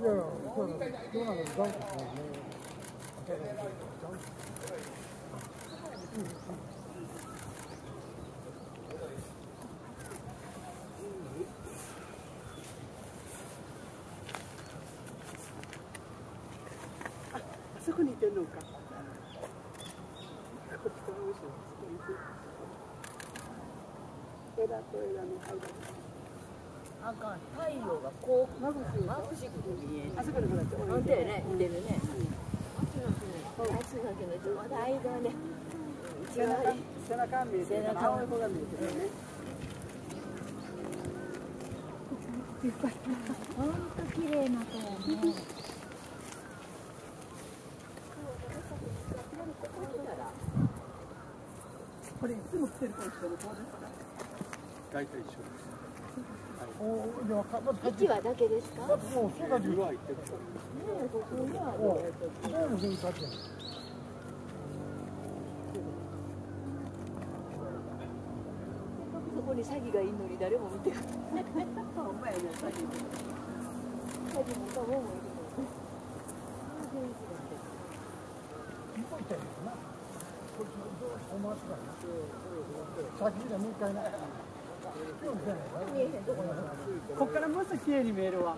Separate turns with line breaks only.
あそこにいてんのか。枝と枝の間。
あかん太陽がこう
まぶしい。
眩しくて見える
あそこにほら、
ほんとやね見てるね夏だけどちょうど間ね一
背中
番
背中見えてる。ね。これいつも来てるか。
大体一緒です。お、でも、か、まず、
一羽だけですか、
もう、そうだ、十分入ってる。
ここには
お、どうも、全然立ってない。
そこに詐欺がい。い。のに誰も見てない。
ほんまやね、詐欺。
詐欺もかももい。るの
向こう行ったらい。い。のかな。こっち、お回しだな。先でもう一回な。
こ
っからもう少し綺麗に見えるわ。